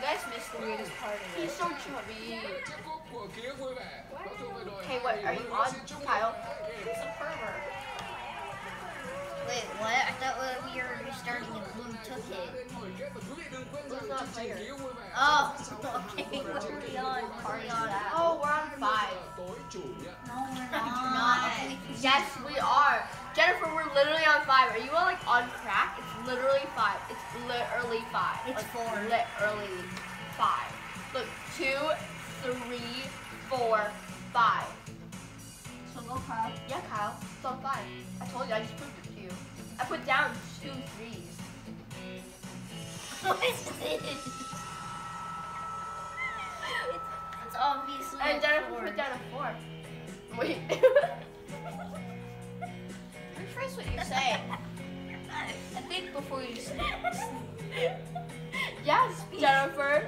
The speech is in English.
You guys missed the weirdest part of it. He's so chubby. Chiếc cúp của kia vui vẻ. Có chung với đội Okay, what are you on, Kyle? He's a pervert. Wait, what? I thought we were restarting and Blue took it. Hồi kết và quý vị đừng quên rằng Who's not chương trình player? Ký Oh, sẽ phát sóng okay. vào What are we on? Party on that. Oh, we're on five. tối chủ nhật. No, we're Not. not. Yes, we are. Jennifer, we're literally on five. Are you all like on crack? It's literally five. It's literally five. It's Like, four. Literally five. Look, two, three, four, five. So go, Kyle. Yeah, Kyle, it's on five. I told you, I just proved it to you. I put down two threes. What is this? It's, it's obviously And Jennifer four. put down a four. Wait. What you're saying. I think before you say yes, Jennifer.